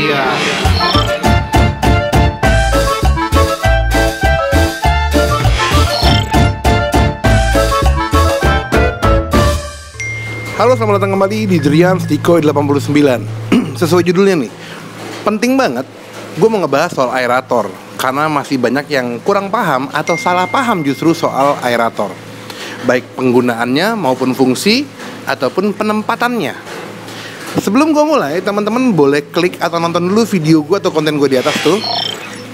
Iya. Halo, selamat datang kembali di Jerian Stikoy 89 Sesuai judulnya nih. Penting banget Gue mau ngebahas soal aerator Karena masih banyak yang kurang paham Atau salah paham justru soal aerator. Baik penggunaannya maupun fungsi Ataupun penempatannya Sebelum gue mulai, teman-teman boleh klik atau nonton dulu video gue atau konten gue di atas tuh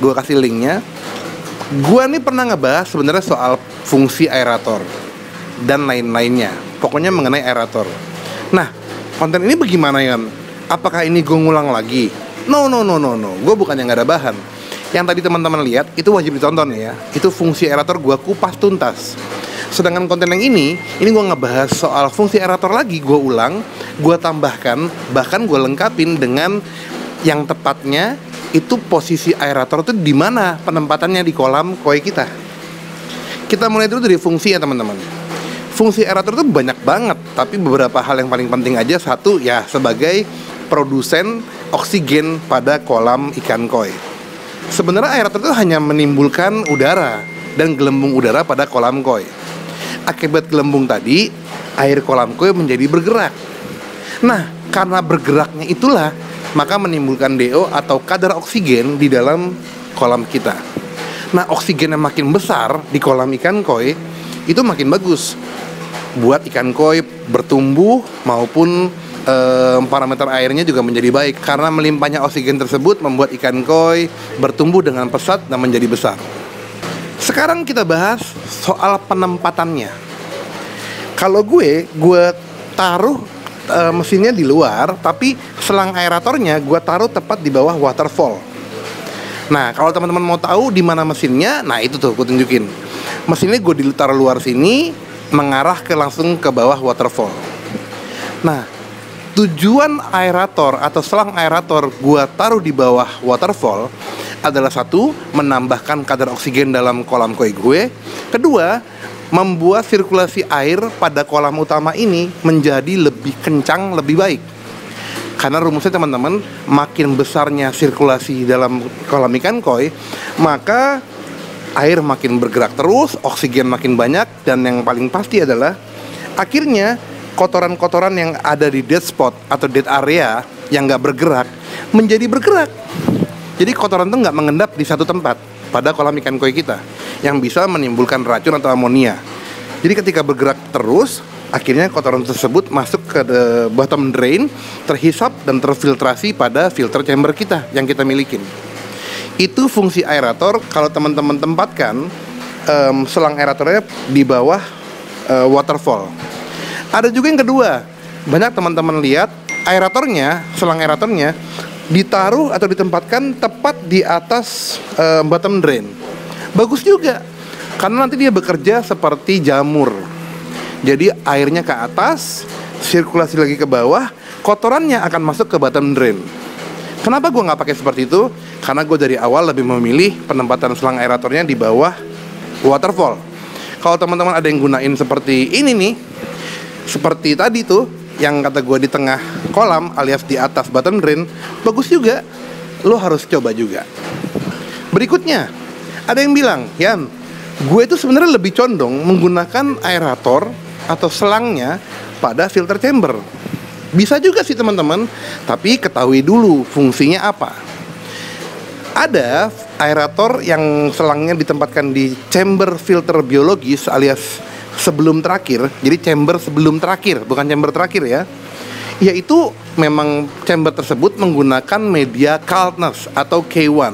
Gue kasih linknya Gue nih pernah ngebahas sebenarnya soal fungsi aerator dan lain-lainnya. Pokoknya mengenai aerator. Nah, konten ini bagaimana ya? Apakah ini gue ngulang lagi? No, no, no, no, no. Gue bukan yang gak ada bahan. Yang tadi teman-teman lihat itu wajib ditonton ya. Itu fungsi aerator gue kupas tuntas. Sedangkan konten yang ini, ini gue ngebahas soal fungsi aerator lagi. Gue ulang, gue tambahkan, bahkan gue lengkapin dengan yang tepatnya itu posisi aerator itu di mana penempatannya di kolam koi kita. Kita mulai dulu dari fungsi ya teman-teman. Fungsi aerator itu banyak banget tapi beberapa hal yang paling penting aja. Satu ya sebagai produsen oksigen pada kolam ikan koi. Sebenarnya aerator itu hanya menimbulkan udara dan gelembung udara pada kolam koi. Akibat gelembung tadi air kolam koi menjadi bergerak nah karena bergeraknya itulah maka menimbulkan DO atau kadar oksigen di dalam kolam kita nah oksigen yang makin besar di kolam ikan koi itu makin bagus buat ikan koi bertumbuh maupun eh, parameter airnya juga menjadi baik karena melimpahnya oksigen tersebut membuat ikan koi bertumbuh dengan pesat dan menjadi besar. Sekarang kita bahas soal penempatannya. Kalau gue, gue taruh e, mesinnya di luar, tapi selang aeratornya gue taruh tepat di bawah waterfall. Nah, kalau teman-teman mau tahu di mana mesinnya, nah itu tuh gue tunjukin. Mesinnya gue ditaruh luar sini, mengarah ke langsung ke bawah waterfall. Nah, tujuan aerator atau selang aerator gua taruh di bawah waterfall adalah satu menambahkan kadar oksigen dalam kolam koi gue. Kedua, membuat sirkulasi air pada kolam utama ini menjadi lebih kencang, lebih baik. Karena rumusnya teman-teman, makin besarnya sirkulasi dalam kolam ikan koi, maka air makin bergerak terus, oksigen makin banyak, dan yang paling pasti adalah akhirnya kotoran-kotoran yang ada di dead spot atau dead area yang nggak bergerak menjadi bergerak. Jadi kotoran itu nggak mengendap di satu tempat pada kolam ikan koi kita yang bisa menimbulkan racun atau amonia. Jadi ketika bergerak terus, akhirnya kotoran tersebut masuk ke the bottom drain, terhisap dan terfiltrasi pada filter chamber kita yang kita milikin itu fungsi aerator kalau teman-teman tempatkan um, selang aeratornya di bawah uh, waterfall. Ada juga yang kedua, banyak teman-teman lihat aeratornya, selang aeratornya ditaruh atau ditempatkan tepat di atas uh, bottom drain. Bagus juga, karena nanti dia bekerja seperti jamur. Jadi airnya ke atas, sirkulasi lagi ke bawah, kotorannya akan masuk ke bottom drain. Kenapa gue nggak pakai seperti itu? Karena gue dari awal lebih memilih penempatan selang aeratornya di bawah waterfall. Kalau teman-teman ada yang gunain seperti ini nih, seperti tadi tuh, yang kata gue di tengah kolam alias di atas bottom drain, bagus juga. Lo harus coba juga. Berikutnya, ada yang bilang, Yan, gue itu sebenarnya lebih condong menggunakan aerator atau selangnya pada filter chamber bisa juga sih teman-teman, tapi ketahui dulu fungsinya apa. Ada aerator yang selangnya ditempatkan di chamber filter biologis alias sebelum terakhir. Jadi chamber sebelum terakhir, bukan chamber terakhir ya. Yaitu memang chamber tersebut menggunakan media Kaltness atau K1.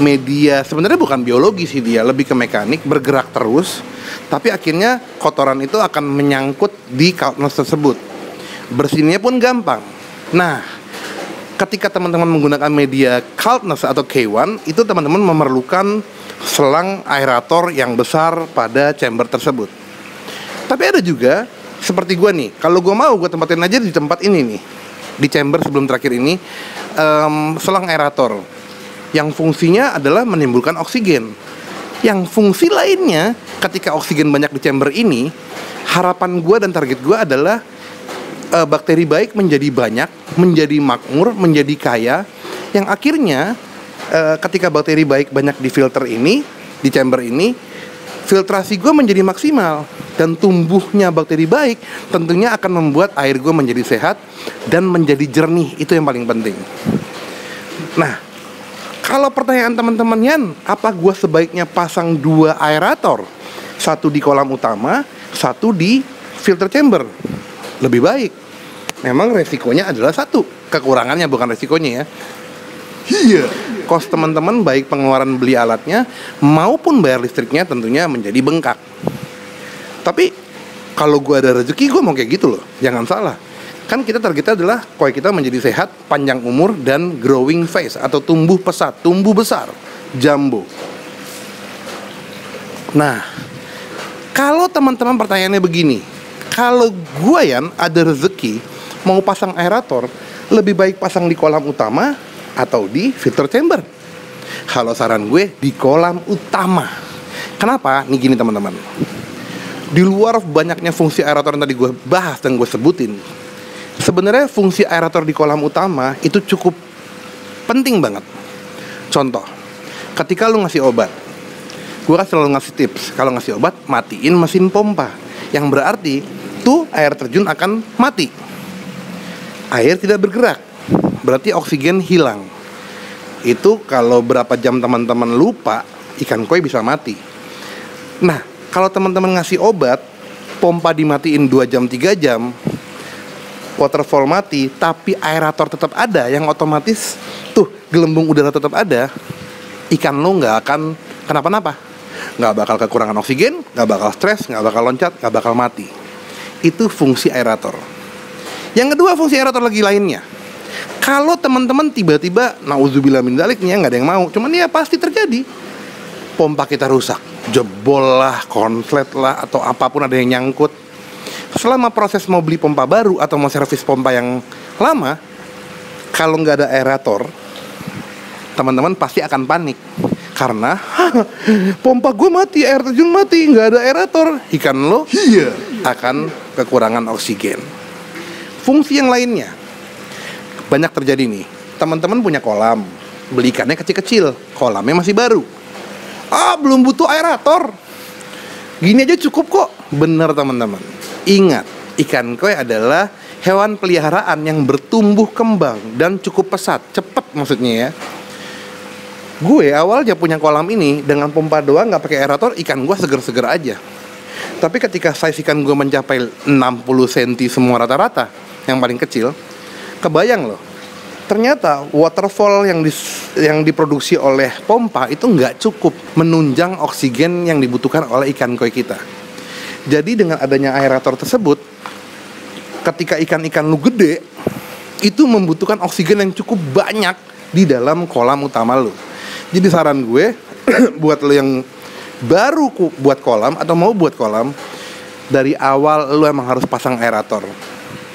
Media sebenarnya bukan biologi sih dia, lebih ke mekanik, bergerak terus. Tapi akhirnya kotoran itu akan menyangkut di Kaltness tersebut bersihnya pun gampang. Nah, ketika teman-teman menggunakan media Kaltness atau K1, itu teman-teman memerlukan selang aerator yang besar pada chamber tersebut. Tapi ada juga seperti gue nih, kalau gue mau gue tempatin aja di tempat ini nih, di chamber sebelum terakhir ini, um, selang aerator. Yang fungsinya adalah menimbulkan oksigen. Yang fungsi lainnya, ketika oksigen banyak di chamber ini, harapan gue dan target gue adalah uh, bakteri baik menjadi banyak, menjadi makmur, menjadi kaya. Yang akhirnya eh, ketika bakteri baik banyak di filter ini, di chamber ini, filtrasi gue menjadi maksimal dan tumbuhnya bakteri baik tentunya akan membuat air gue menjadi sehat dan menjadi jernih itu yang paling penting. Nah, kalau pertanyaan teman-teman Yan, apa gue sebaiknya pasang dua aerator? Satu di kolam utama, satu di filter chamber. Lebih baik. Memang resikonya adalah satu, kekurangannya bukan resikonya ya. Iya. Kos teman-teman baik pengeluaran beli alatnya maupun bayar listriknya tentunya menjadi bengkak. Tapi kalau gue ada rezeki gue mau kayak gitu loh, jangan salah. Kan kita targetnya adalah koi kita menjadi sehat, panjang umur dan growing face atau tumbuh pesat, tumbuh besar, jumbo. Nah, kalau teman-teman pertanyaannya begini, kalau gue yang ada rezeki mau pasang aerator, lebih baik pasang di kolam utama atau di filter chamber. Kalau saran gue di kolam utama. Kenapa? Nih gini teman-teman. Di luar banyaknya fungsi aerator yang tadi gue bahas dan gue sebutin, sebenarnya fungsi aerator di kolam utama itu cukup penting banget. Contoh, ketika lu ngasih obat, gue kan selalu ngasih tips kalau ngasih obat matiin mesin pompa, yang berarti tuh air terjun akan mati. Air tidak bergerak, berarti oksigen hilang. Itu kalau berapa jam teman-teman lupa, ikan koi bisa mati. Nah, kalau teman-teman ngasih obat, pompa dimatiin 2 jam 3 jam, waterfall mati, tapi aerator tetap ada yang otomatis tuh gelembung udara tetap ada, ikan lo nggak akan kenapa-napa. Nggak bakal kekurangan oksigen, nggak bakal stres, nggak bakal loncat, nggak bakal mati. Itu fungsi aerator. Yang kedua fungsi aerator lagi lainnya. Kalau teman-teman tiba-tiba nauzubillah min dalik ya nggak ada yang mau, cuman ya pasti terjadi. Pompa kita rusak, jebol lah, konslet lah atau apa pun ada yang nyangkut. Selama proses mau beli pompa baru atau mau servis pompa yang lama, kalau nggak ada aerator, teman-teman pasti akan panik karena pompa gue mati, air terjun mati, nggak ada aerator, ikan lo iya akan kekurangan oksigen. Fungsi yang lainnya, banyak terjadi nih. Teman-teman punya kolam, beli ikannya kecil-kecil, kolamnya masih baru. Ah, belum butuh aerator. Gini aja cukup kok. Bener teman-teman. Ingat, ikan koi adalah hewan peliharaan yang bertumbuh kembang dan cukup pesat, cepat maksudnya ya. Gue awalnya punya kolam ini dengan pompa doang nggak pakai aerator, ikan gue seger-seger aja. Tapi ketika size ikan gue mencapai 60 cm semua rata-rata, yang paling kecil, kebayang loh ternyata waterfall yang di, yang diproduksi oleh pompa itu nggak cukup menunjang oksigen yang dibutuhkan oleh ikan koi kita. Jadi dengan adanya aerator tersebut, ketika ikan-ikan lu gede, itu membutuhkan oksigen yang cukup banyak di dalam kolam utama lu. Jadi saran gue buat lo yang baru buat kolam atau mau buat kolam, dari awal lu emang harus pasang aerator.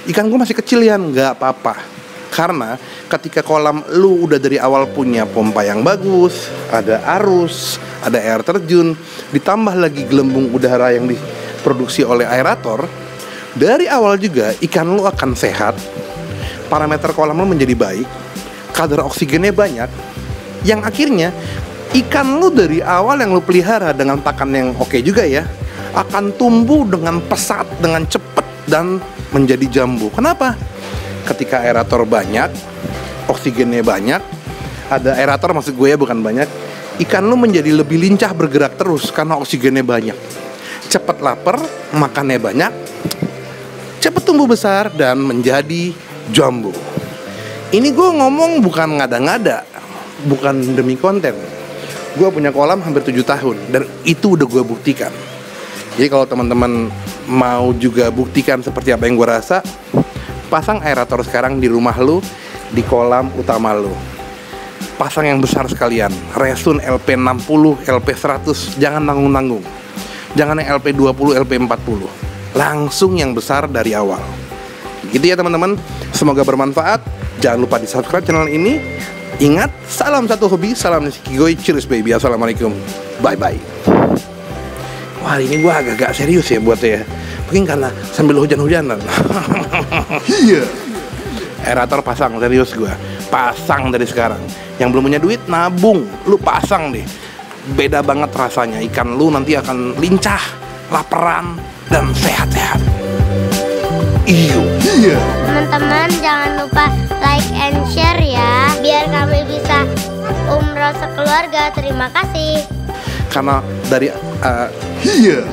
Ikan gue masih kecil ya, nggak apa-apa. Karena ketika kolam lu udah dari awal punya pompa yang bagus, ada arus, ada air terjun, ditambah lagi gelembung udara yang diproduksi oleh aerator, dari awal juga ikan lu akan sehat, parameter kolam lu menjadi baik, kadar oksigennya banyak, yang akhirnya ikan lu dari awal yang lu pelihara dengan pakan yang oke juga ya, akan tumbuh dengan pesat, dengan cepat dan menjadi jambu. Kenapa? ketika aerator banyak, oksigennya banyak, ada aerator maksud gue ya bukan banyak, ikan lu menjadi lebih lincah bergerak terus karena oksigennya banyak. Cepat lapar, makannya banyak, cepat tumbuh besar dan menjadi jumbo. Ini gue ngomong bukan ngada-ngada, bukan demi konten. Gue punya kolam hampir 7 tahun dan itu udah gue buktikan. Jadi kalau teman-teman mau juga buktikan seperti apa yang gue rasa, pasang aerator sekarang di rumah lu di kolam utama lu. Pasang yang besar sekalian Resun LP60 LP100 jangan nanggung-nanggung. Jangan yang LP20 LP40 langsung yang besar dari awal. Gitu ya teman-teman. Semoga bermanfaat. Jangan lupa di subscribe channel ini. Ingat salam satu hobi salam Nisikigoi cheers baby. Assalamualaikum. Bye bye wah ini gua agak-agak serius ya buat ya mungkin karena sambil hujan-hujanan iya aerator pasang serius gue pasang dari sekarang. Yang belum punya duit nabung, lu pasang deh. Beda banget rasanya ikan lu nanti akan lincah, laparan dan sehat-sehat. Iyo. Iya. Teman-teman jangan lupa like and share ya biar kami bisa umroh sekeluarga. Terima kasih. Karena dari uh, iya